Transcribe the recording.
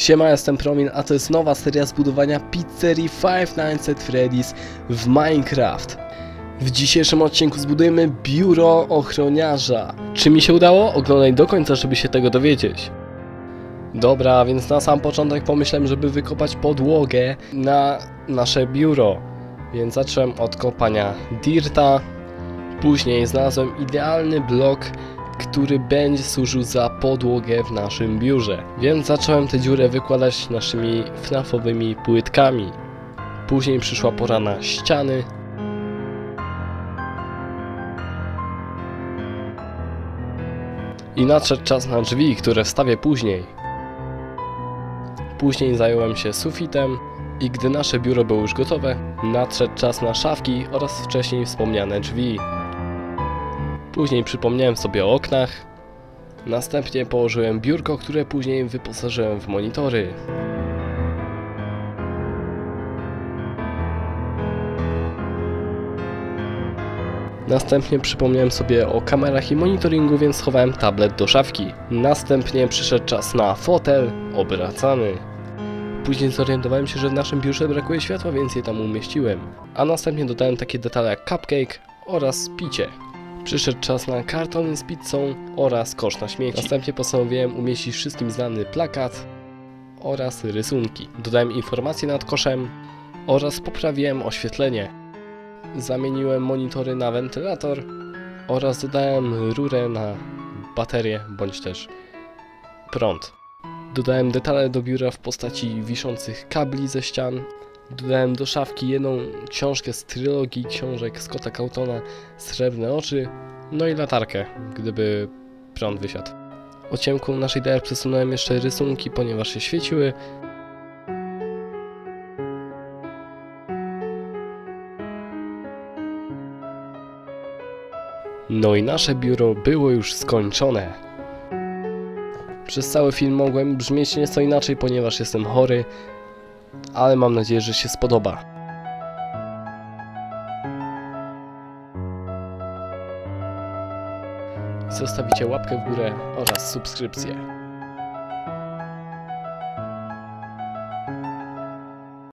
Siema, jestem Promin, a to jest nowa seria zbudowania pizzerii Five Nights at Freddy's w Minecraft. W dzisiejszym odcinku zbudujemy biuro ochroniarza. Czy mi się udało? Oglądaj do końca, żeby się tego dowiedzieć. Dobra, więc na sam początek pomyślałem, żeby wykopać podłogę na nasze biuro. Więc zacząłem od kopania dirta. Później znalazłem idealny blok, który będzie służył za podłogę w naszym biurze. Więc zacząłem tę dziurę wykładać naszymi FNAFowymi płytkami. Później przyszła pora na ściany. I nadszedł czas na drzwi, które wstawię później. Później zająłem się sufitem i gdy nasze biuro było już gotowe, nadszedł czas na szafki oraz wcześniej wspomniane drzwi. Później przypomniałem sobie o oknach. Następnie położyłem biurko, które później wyposażyłem w monitory. Następnie przypomniałem sobie o kamerach i monitoringu, więc schowałem tablet do szafki. Następnie przyszedł czas na fotel obracany. Później zorientowałem się, że w naszym biurze brakuje światła, więc je tam umieściłem. A następnie dodałem takie detale jak cupcake oraz picie. Przyszedł czas na kartony z pizzą oraz kosz na śmieci. Następnie postanowiłem umieścić wszystkim znany plakat oraz rysunki. Dodałem informacje nad koszem oraz poprawiłem oświetlenie. Zamieniłem monitory na wentylator oraz dodałem rurę na baterię bądź też prąd. Dodałem detale do biura w postaci wiszących kabli ze ścian. Dodałem do szafki jedną książkę z trylogii książek Scotta Cautona Srebrne oczy, no i latarkę, gdyby prąd wysiadł. O ciemku naszej DR przesunąłem jeszcze rysunki, ponieważ się świeciły. No i nasze biuro było już skończone. Przez cały film mogłem brzmieć nieco inaczej, ponieważ jestem chory, ale mam nadzieję, że się spodoba. Zostawicie łapkę w górę oraz subskrypcję.